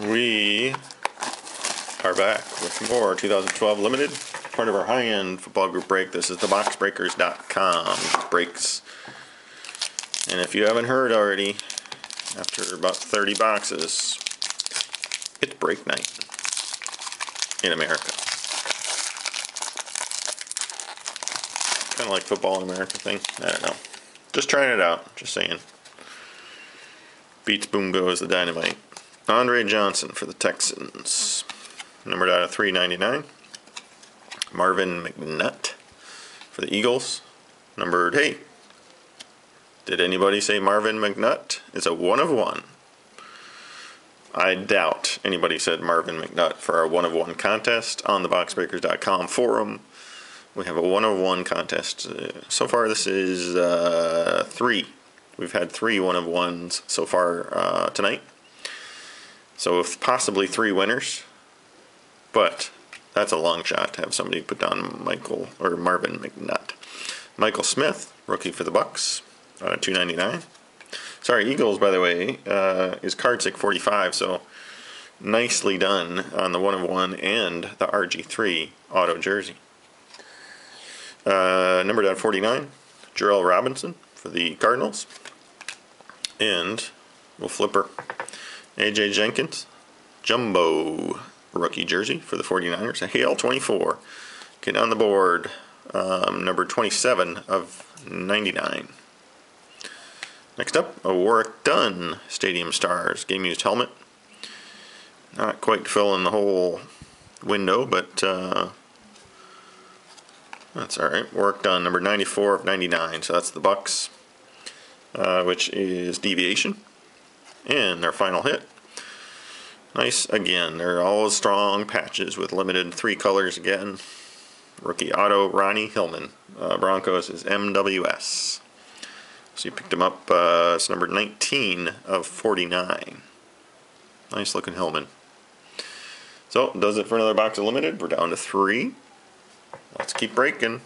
We are back with more 2012 Limited, part of our high-end football group break. This is the boxbreakers.com breaks. And if you haven't heard already, after about 30 boxes, it's break night in America. Kind of like football in America thing. I don't know. Just trying it out. Just saying. Beats boom goes the dynamite. Andre Johnson for the Texans. Numbered out of 399. Marvin McNutt for the Eagles. Numbered, hey, did anybody say Marvin McNutt? It's a one of one. I doubt anybody said Marvin McNutt for our one of one contest on the boxbreakers.com forum. We have a one of one contest. Uh, so far, this is uh, three. We've had three one of ones so far uh, tonight. So if possibly three winners, but that's a long shot to have somebody put down Michael or Marvin McNutt. Michael Smith, rookie for the Bucks, uh, two ninety nine. Sorry, Eagles, by the way, uh, is cardsick forty five. So nicely done on the one of one and the RG three auto jersey. Uh, numbered at forty nine, Jarrell Robinson for the Cardinals, and we'll flip her. AJ Jenkins, jumbo rookie jersey for the 49ers. A Hale 24. Get on the board. Um, number 27 of 99. Next up, a Warrick Dunn Stadium Stars game used helmet. Not quite filling the whole window, but uh, that's all right. Warrick Dunn, number 94 of 99. So that's the Bucks, uh, which is deviation. And their final hit. Nice again. They're all strong patches with limited three colors again. Rookie auto Ronnie Hillman. Uh, Broncos is MWS. So you picked him up. Uh, it's number 19 of 49. Nice looking Hillman. So does it for another box of limited. We're down to three. Let's keep breaking.